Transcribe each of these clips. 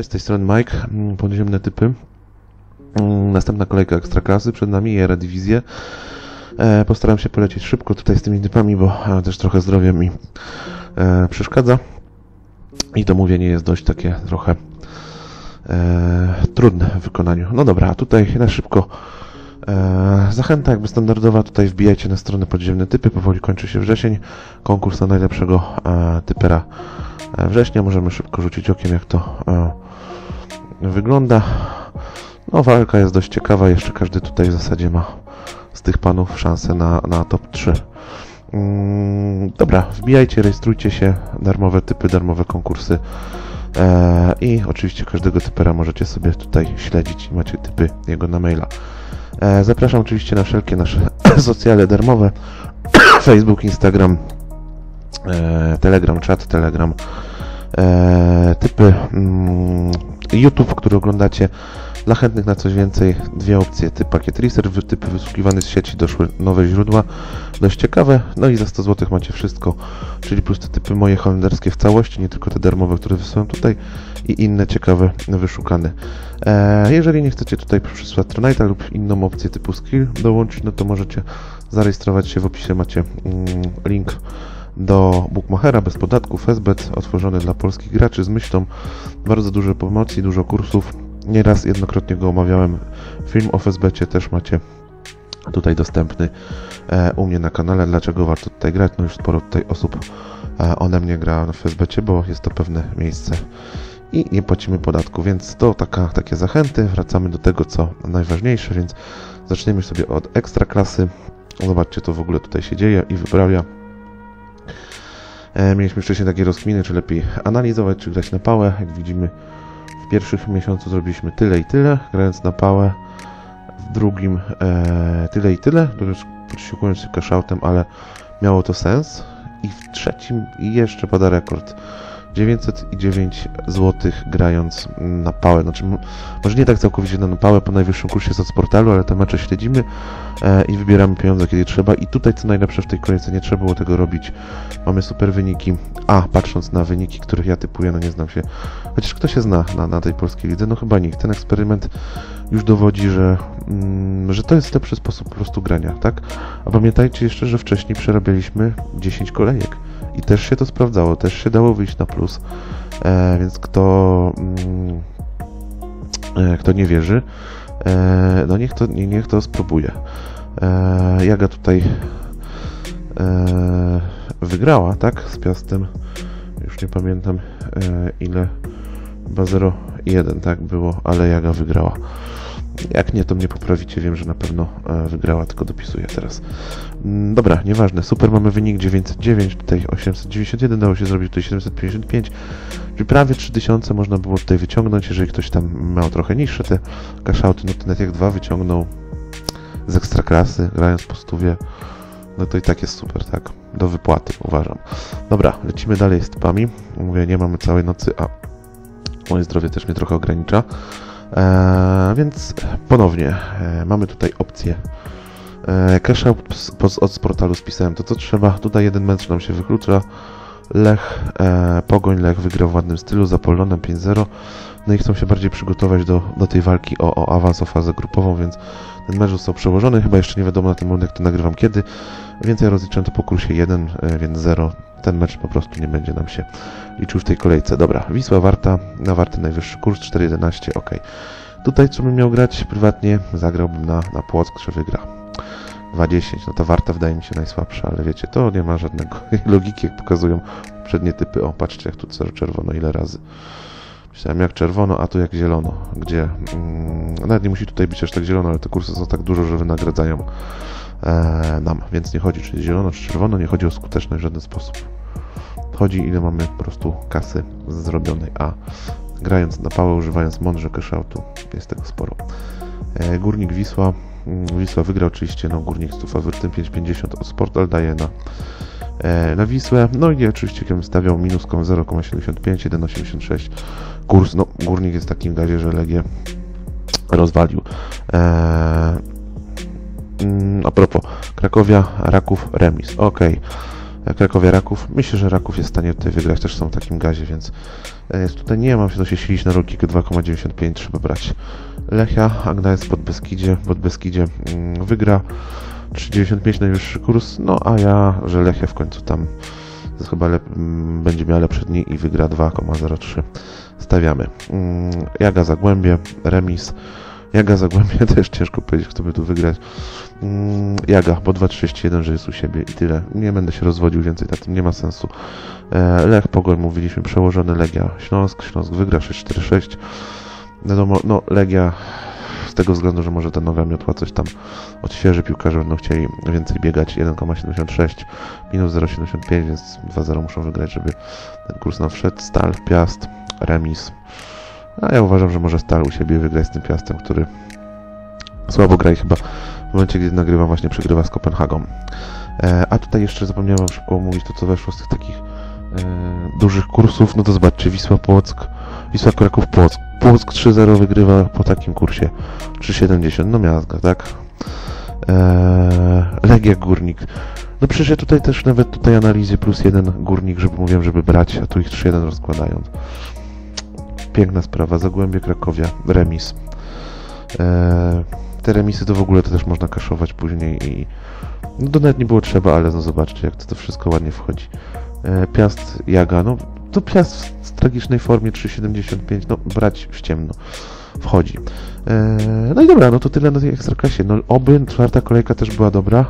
Cześć, z tej strony Mike, mm, podziemne typy. Mm, Następna kolejka ekstraklasy, przed nami Eredivisie. E, Postaram się polecieć szybko tutaj z tymi typami, bo e, też trochę zdrowie mi e, przeszkadza. I to mówienie jest dość takie trochę trudne w wykonaniu. No dobra, tutaj na szybko zachęta jakby standardowa. Tutaj wbijajcie na stronę podziemne typy. Powoli kończy się wrzesień. Konkurs na najlepszego e, typera e, września. Możemy szybko rzucić okiem, jak to e, wygląda. No, walka jest dość ciekawa. Jeszcze każdy tutaj w zasadzie ma z tych panów szansę na, na top 3. Mm, dobra, wbijajcie, rejestrujcie się. Darmowe typy, darmowe konkursy. E, I oczywiście każdego typera możecie sobie tutaj śledzić macie typy jego na maila. E, zapraszam oczywiście na wszelkie nasze socjale darmowe. Facebook, Instagram, e, Telegram, czat, Telegram, e, typy mm, YouTube, który oglądacie. Dla chętnych na coś więcej, dwie opcje. Typ pakiet reserve, typy wysługiwane z sieci, doszły nowe źródła, dość ciekawe. No i za 100 zł macie wszystko, czyli plus te typy moje holenderskie w całości, nie tylko te darmowe, które wysyłam tutaj i inne ciekawe, wyszukane. E, jeżeli nie chcecie tutaj przez Patronite'a lub inną opcję typu skill dołączyć, no to możecie zarejestrować się w opisie, macie mm, link do Bookmachera bez podatków, SBET, otworzony dla polskich graczy z myślą, bardzo dużo promocji, dużo kursów. Nieraz jednokrotnie go omawiałem. Film o FSBcie też macie tutaj dostępny e, u mnie na kanale. Dlaczego warto tutaj grać? No już sporo tutaj osób e, ode mnie gra na FSBcie, bo jest to pewne miejsce i nie płacimy podatku, więc to taka, takie zachęty. Wracamy do tego, co najważniejsze, więc zaczniemy sobie od ekstra klasy. Zobaczcie, co w ogóle tutaj się dzieje i wyprawia. E, mieliśmy wcześniej takie rozkminy, czy lepiej analizować, czy grać na pałę. Jak widzimy, pierwszych miesiącu zrobiliśmy tyle i tyle, grając na pałę. W drugim e, tyle i tyle, posiłkując się cashoutem, ale miało to sens. I w trzecim jeszcze pada rekord. 909 zł grając na pałę. Znaczy, może nie tak całkowicie na pałę po najwyższym kursie z portalu, ale te mecze śledzimy e, i wybieramy pieniądze, kiedy trzeba. I tutaj, co najlepsze w tej kolejce, nie trzeba było tego robić. Mamy super wyniki. A, patrząc na wyniki, których ja typuję, no nie znam się. Chociaż kto się zna na, na tej polskiej lidze? No chyba nikt. Ten eksperyment już dowodzi, że, mm, że to jest lepszy sposób po prostu grania, tak? A pamiętajcie jeszcze, że wcześniej przerabialiśmy 10 kolejek. I też się to sprawdzało, też się dało wyjść na plus. E, więc kto, mm, e, kto nie wierzy, e, no niech to, nie- niech to spróbuje. E, Jaga tutaj e, wygrała, tak? Z Piastem. Już nie pamiętam e, ile. Chyba 0-1, tak było, ale Jaga wygrała. Jak nie, to mnie poprawicie. Wiem, że na pewno e, wygrała, tylko dopisuję teraz. Mm, Dobra, nieważne. Super, mamy wynik 909, tutaj 891, dało się zrobić tutaj 755, czyli prawie 3000 można było tutaj wyciągnąć. Jeżeli ktoś tam miał trochę niższe te kaszauty, no to nawet jak dwa wyciągnął z ekstraklasy, grając po stówie, no to i tak jest super, tak? Do wypłaty, uważam. Dobra, lecimy dalej z typami. Mówię, nie mamy całej nocy, a moje zdrowie też mnie trochę ogranicza. Eee, więc ponownie e, mamy tutaj opcję e, cash out z, od portalu spisałem to co trzeba. Tutaj jeden mecz nam się wyklucza. Lech, e, Pogoń Lech wygrał w ładnym stylu za Polonem 5-0. No i chcą się bardziej przygotować do, do tej walki o, o awans o fazę grupową, więc ten mecz został przełożony. Chyba jeszcze nie wiadomo na tym moment, jak to nagrywam kiedy. Więc ja rozliczyłem to po kursie 1, e, więc 0. Ten mecz po prostu nie będzie nam się liczył w tej kolejce. Dobra, Wisła Warta, na Warty najwyższy kurs 4,11, ok. Tutaj co bym miał grać prywatnie, zagrałbym na, na Płock, że wygra. 2,10, no to Warta wydaje mi się najsłabsza, ale wiecie, to nie ma żadnego logiki, jak pokazują przednie typy. O, patrzcie jak tu czerwono ile razy. Myślałem jak czerwono, a tu jak zielono, gdzie mm, nawet nie musi tutaj być aż tak zielono, ale te kursy są tak dużo, że wynagradzają e, nam, więc nie chodzi czy zielono, czy czerwono, nie chodzi o skuteczność w żaden sposób. Chodzi ile mamy po prostu kasy zrobionej, a grając na pałę, używając mądrze cashoutu, jest tego sporo. E, Górnik Wisła, mm, Wisła wygrał oczywiście, no Górnik z faworytem 5,50 od Sportal daje na e, na Wisłę. No i oczywiście bym stawiał minuską 0,75, 1,86 kurs. No, Górnik jest w takim gazie, że Legię rozwalił. Eee, a propos, Krakowia, Raków, remis. Ok. Krakowia Raków. Myślę, że Raków jest w stanie tutaj wygrać, też są w takim gazie, więc tutaj nie mam się do się silić na rolki 2,95 trzeba brać. Lechia, a Gdańsk pod Beskidzie, pod Beskidzie mm, wygra 3,95 najwyższy kurs, no a ja, że Lechia w końcu tam chyba mm, będzie miała lepsze dni i wygra 2,03 stawiamy. Mm, Jaga Zagłębie, remis. Jaga Zagłębie też ciężko powiedzieć, kto by tu wygrać. Mm, Jaga, bo 2,31, że jest u siebie i tyle. Nie będę się rozwodził więcej, na tym nie ma sensu. E, Lech Pogoń, mówiliśmy, przełożony Legia Śląsk. Śląsk wygra 6,46. Wiadomo, no Legia z tego względu, że może ta noga miotła coś tam odświeży, piłkarze będą chcieli więcej biegać, 1,76 minus 0,75, więc 2,0 muszą wygrać, żeby ten kurs nam wszedł. Stal, Piast, remis. A ja uważam, że może Stal u siebie wygrać z tym Piastem, który słabo gra i chyba w momencie, kiedy nagrywam właśnie przegrywa z Kopenhagą. E, a tutaj jeszcze zapomniałem szybko omówić to, co weszło z tych takich e, dużych kursów. No to zobaczcie, Wisła Płock, Wisła Kraków Płock. Płock 3-0 wygrywa po takim kursie. 3,70, no miazga, tak? Eee, Legia Górnik. No przecież ja tutaj też nawet tutaj analizy plus jeden Górnik, żeby mówiłem, żeby brać, a tu ich 3-1 rozkładając. Piękna sprawa. Zagłębie Krakowia. Remis. Eee, te remisy to w ogóle to też można kaszować później i no to nawet nie było trzeba, ale no zobaczcie jak to, to wszystko ładnie wchodzi. Eee, Piast Jaga, no to Piast w tragicznej formie 3,75, no brać w ciemno wchodzi. Eee, no i dobra, no to tyle na tej ekstraklasie. No oby czwarta kolejka też była dobra.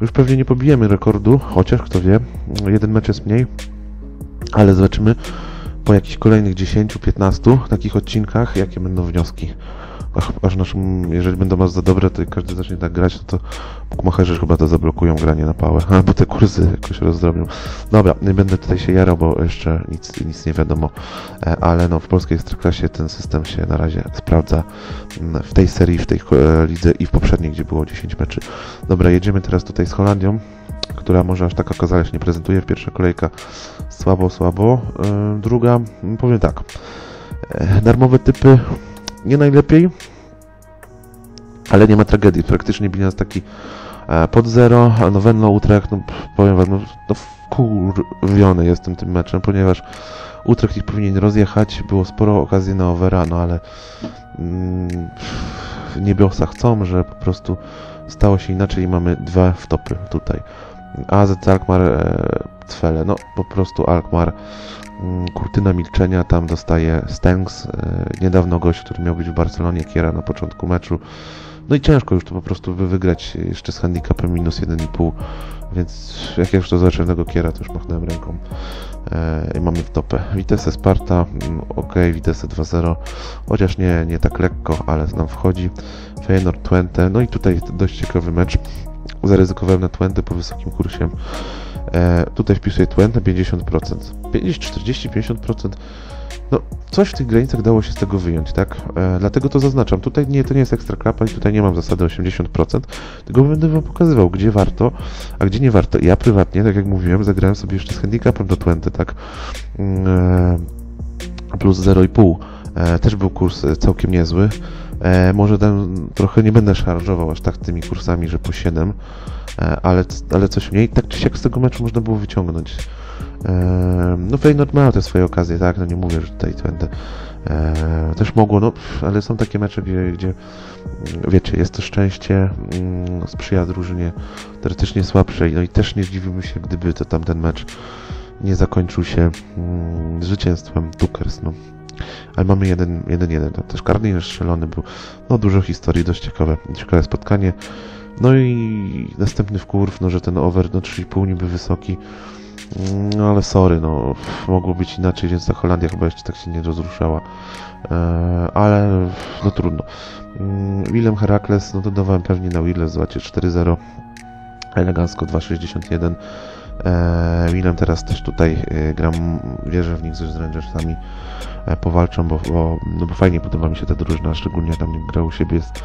Już pewnie nie pobijemy rekordu, chociaż kto wie, jeden mecz jest mniej, ale zobaczymy po jakichś kolejnych 10-15 takich odcinkach, jakie będą wnioski aż naszym, jeżeli będą was za dobre, to każdy zacznie tak grać, no to bukmacherzy chyba to zablokują granie na pałę, albo te kursy jakoś rozdrobią. Dobra, nie będę tutaj się jarał, bo jeszcze nic, nic nie wiadomo, e, ale no w polskiej Ekstraklasie ten system się na razie sprawdza mm, w tej serii, w tej e, lidze i w poprzedniej, gdzie było 10 meczy. Dobra, jedziemy teraz tutaj z Holandią, która może aż tak okazale się nie prezentuje. Pierwsza kolejka słabo, słabo. E, druga, powiem tak, darmowe typy nie najlepiej, ale nie ma tragedii. Praktycznie bilans taki e, pod zero, a no Venlo Utrecht, no powiem wam, no, no wkurwiony jestem tym meczem, ponieważ Utrecht ich powinien rozjechać, było sporo okazji na overa, no ale mm, niebiosa chcą, że po prostu stało się inaczej i mamy dwa wtopy tutaj. AZ Alkmaar e, no po prostu Alkmaar Mm, kurtyna milczenia, tam dostaje Stengs, e, niedawno gość, który miał być w Barcelonie, Kiera na początku meczu. No i ciężko już to po prostu wygrać jeszcze z handicapem minus 1,5, więc jak ja już to zobaczyłem tego Kiera, to już machnąłem ręką e, i mamy w topę. Vitesse Sparta, mm, ok, Vitesse 2-0, chociaż nie, nie tak lekko, ale nam wchodzi. Feyenoord Twente, no i tutaj dość ciekawy mecz. Zaryzykowałem na Twente po wysokim kursie. E, tutaj wpisuję Twente 50%. 50, 40, 50%. No, coś w tych granicach dało się z tego wyjąć, tak? E, dlatego to zaznaczam. Tutaj nie, to nie jest ekstra klapa i tutaj nie mam zasady 80%, tylko będę Wam pokazywał, gdzie warto, a gdzie nie warto. Ja prywatnie, tak jak mówiłem, zagrałem sobie jeszcze z handicapem do Twente, tak? Mm, e, plus 0,5. E, też był kurs e, całkiem niezły. E, może tam trochę nie będę szarżował aż tak tymi kursami, że po 7, e, ale, ale coś mniej. Tak czy siak z tego meczu można było wyciągnąć. E, no Feyenoord ma te swoje okazje, tak? No nie mówię, że tutaj będę też mogło, no, ale są takie mecze, gdzie, gdzie wiecie, jest to szczęście, mm, sprzyja drużynie teoretycznie słabszej, no i też nie zdziwiłbym się, gdyby to tamten mecz nie zakończył się mm, zwycięstwem Tukers, no. Ale mamy jeden, jeden, jeden. Też karny strzelony był. No dużo historii, dość ciekawe. Ciekawe spotkanie. No i następny wkurw, no że ten over no 3,5 niby wysoki. No ale sorry, no mogło być inaczej, więc ta Holandia chyba jeszcze tak się nie rozruszała. E, ale no trudno. Mm, Willem Herakles, no dodawałem pewnie na Willem, zobaczcie 4-0. Elegancko 2,61. E, Willem teraz też tutaj e, gram, wierzę w nich z Rangersami e, powalczą, bo, bo, no bo fajnie podoba mi się ta drużyna, szczególnie tam gra u siebie jest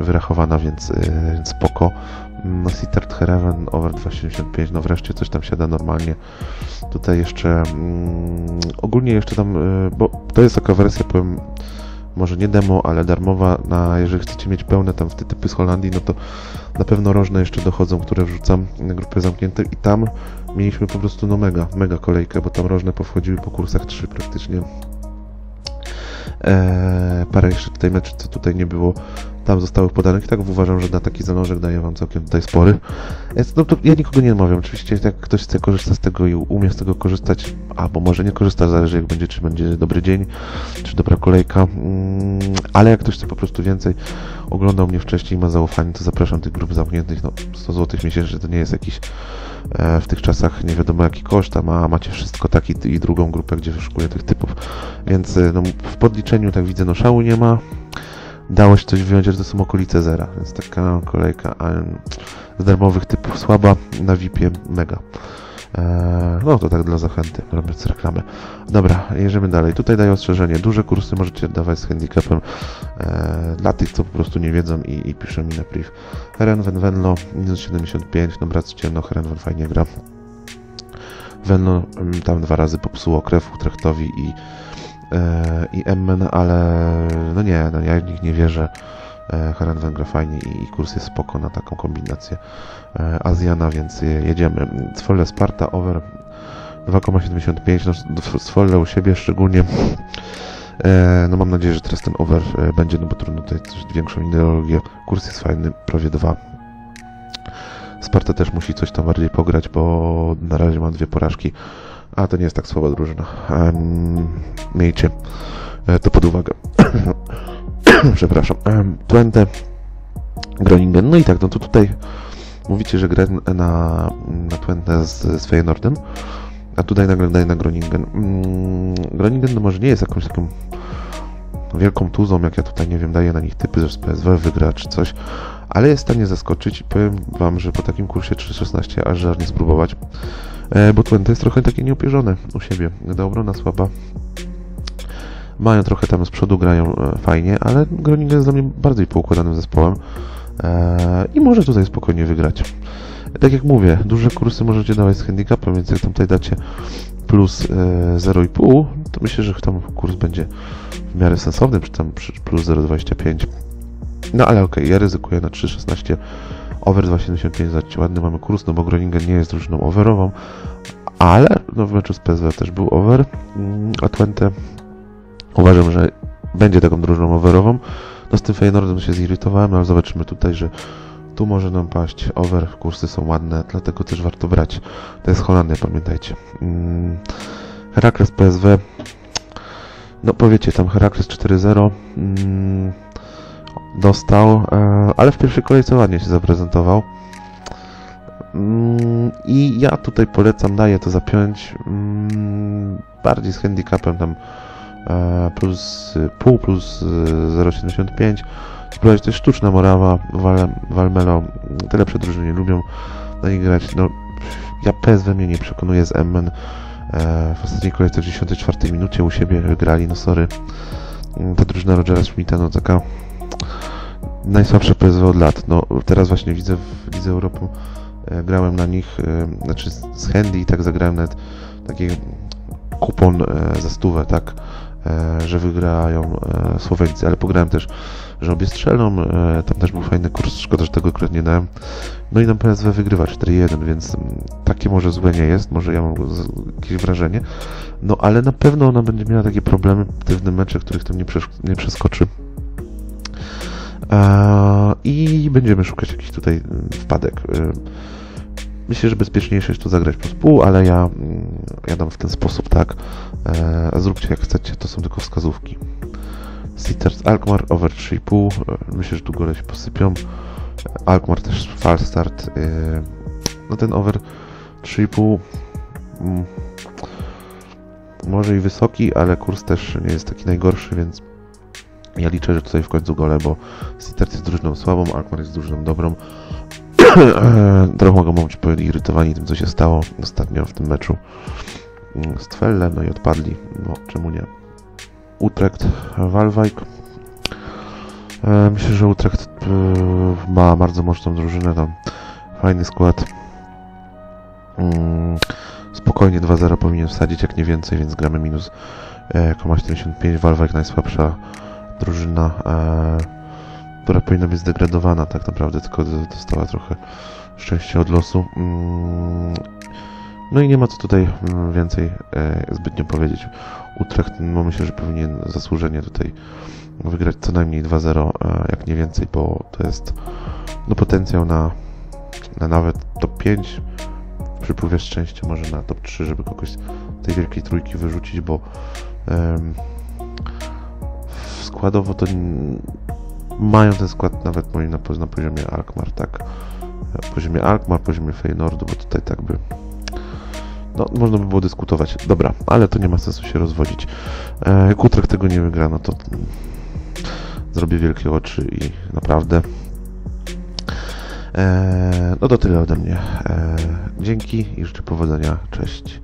wyrachowana, więc spoko. No Sittard Hereven over 2,75, no wreszcie coś tam siada normalnie. Tutaj jeszcze mm, ogólnie jeszcze tam, bo to jest taka wersja, powiem może nie demo, ale darmowa, na, jeżeli chcecie mieć pełne tam te typy z Holandii, no to na pewno rożne jeszcze dochodzą, które wrzucam na grupę zamkniętą i tam mieliśmy po prostu no mega, mega kolejkę, bo tam rożne powchodziły po kursach 3 praktycznie. Eee, parę jeszcze tutaj meczy, co tutaj nie było, tam zostały podanych. I tak uważam, że na taki zanożek daje wam całkiem tutaj spory. No to ja nikogo nie namawiam. Oczywiście jak ktoś chce korzystać z tego i umie z tego korzystać, albo może nie korzysta, zależy jak będzie, czy będzie dobry dzień, czy dobra kolejka. Mm, ale jak ktoś chce po prostu więcej, oglądał mnie wcześniej, ma zaufanie, to zapraszam tych grup zamkniętych. No 100 zł miesięcznie to nie jest jakiś e, w tych czasach nie wiadomo jaki koszt, a macie wszystko tak i, i drugą grupę, gdzie wyszukuję tych typów. Więc e, no, w podliczeniu tak widzę, no szału nie ma dało się coś wyjąć, że to są okolice zera, więc taka kolejka z darmowych typów słaba, na VIP-ie mega. Eee, no to tak dla zachęty, robiąc reklamę. Dobra, jedziemy dalej. Tutaj daję ostrzeżenie. Duże kursy możecie dawać z handicapem eee, dla tych, co po prostu nie wiedzą i, i piszą mi na priv. Herenven Venlo, minus 75, no brat ciemno, Herenven fajnie gra. Venlo mm, tam dwa razy popsuło krew Utrechtowi i i Emmen, ale no nie, no ja w nich nie wierzę. Haren gra fajnie i kurs jest spoko na taką kombinację Azjana, więc jedziemy. Sfolle Sparta, over 2,75, no Sfolle u siebie szczególnie. No mam nadzieję, że teraz ten over będzie, no bo trudno tutaj większą ideologię. Kurs jest fajny, prawie 2. Sparta też musi coś tam bardziej pograć, bo na razie ma dwie porażki. A to nie jest tak słaba drużyna. Miejcie e, to pod uwagę. Przepraszam. Um, Twente, Groningen. No i tak, no to tutaj mówicie, że grę na, na Twente z, z Feyenoordem, a tutaj nagle daje na Groningen. Mm, Groningen no może nie jest jakąś taką wielką tuzą, jak ja tutaj, nie wiem, daję na nich typy, że z PSW wygra czy coś, ale jest w stanie zaskoczyć i powiem wam, że po takim kursie 3.16 aż żarnie spróbować. E, bo Twente jest trochę takie nieupierzone u siebie. Ta obrona słaba. Mają trochę tam z przodu, grają e, fajnie, ale Groningen jest dla mnie bardziej poukładanym zespołem e, i może tutaj spokojnie wygrać. Tak jak mówię, duże kursy możecie dawać z handicapem, więc jak tam tutaj dacie plus 0,5, to myślę, że tam kurs będzie w miarę sensowny, czy tam plus 0,25. No ale okej, okay, ja ryzykuję na 3,16 Over 2,75 za ładny mamy kurs, no bo Groningen nie jest drużyną overową, ale no w meczu z PSW też był over, mm, a Twente uważam, że będzie taką drużyną overową. No z tym Feyenoordem się zirytowałem, ale zobaczymy tutaj, że tu może nam paść over, kursy są ładne, dlatego też warto brać. To jest Holandia, pamiętajcie. Mm, Herakles PSW, no powiecie, tam Herakles 4-0, dostał, e, ale w pierwszej kolejce ładnie się zaprezentował. Mm, I ja tutaj polecam, daję to zapiąć mm, bardziej z handicapem tam e, plus pół plus 0,75. Spróbować to jest sztuczna Morawa, Wal, Walmelo, te lepsze drużyny nie lubią na nich grać. No, ja PSW mnie nie przekonuje z. E, w ostatniej kolejce w 64 minucie u siebie wygrali, no sorry. Ta drużyna Rogera Schmidta, no taka najsłabsze PSW od lat. No, teraz właśnie widzę w Lidze Europy, e, grałem na nich, e, znaczy z handy i tak zagrałem nawet taki kupon e, za stówę, tak, że wygrają Słoweńcy, ale pograłem też, że obie strzelą, tam też był fajny kurs, szkoda, że tego akurat nie dałem. No i nam PSW wygrywa 4-1, więc m, takie może złe nie jest, może ja mam jakieś wrażenie, no ale na pewno ona będzie miała takie problemy w pewnym mecze, których tam nie, nie przeskoczy. I będziemy szukać jakichś tutaj mm, wpadek. Y, myślę, że bezpieczniejsze jest tu zagrać plus pół, ale ja, mm, ja dam w ten sposób, tak. E, zróbcie jak chcecie, to są tylko wskazówki. Sitters Alkmaar over 3,5. E, myślę, że tu gole się posypią. Alkmaar też fal start. E, no ten over 3,5 mm, może i wysoki, ale kurs też nie jest taki najgorszy, więc ja liczę, że tutaj w końcu gole, bo Sittard jest drużyną słabą, Alkmaar jest drużyną dobrą. Trochę mogą być poirytowani tym, co się stało ostatnio w tym meczu z Twellem, no i odpadli. No, czemu nie? Utrecht, Walwijk. E, myślę, że Utrecht e, ma bardzo mocną drużynę, tam fajny skład. Mm, spokojnie 2-0 powinien wsadzić, jak nie więcej, więc gramy minus 0,75. E, Walwijk najsłabsza drużyna, e, która powinna być zdegradowana tak naprawdę, tylko dostała trochę szczęścia od losu. Mm, No i nie ma co tutaj mm, więcej e, zbytnio powiedzieć. Utrecht, no myślę, że powinien zasłużenie tutaj wygrać co najmniej 2-0, e, jak nie więcej, bo to jest no, potencjał na, na nawet top 5, w przypływie szczęścia może na top 3, żeby kogoś z tej wielkiej trójki wyrzucić, bo em, składowo to mają ten skład nawet moim na, na poziomie Alkmaar, tak? Na poziomie Alkmaar, poziomie Feynordu, bo tutaj tak by no, można by było dyskutować. Dobra, ale to nie ma sensu się rozwodzić. E, jak Utrecht tego nie wygra, no to zrobię wielkie oczy i naprawdę e, no to tyle ode mnie. E, dzięki i życzę powodzenia. Cześć.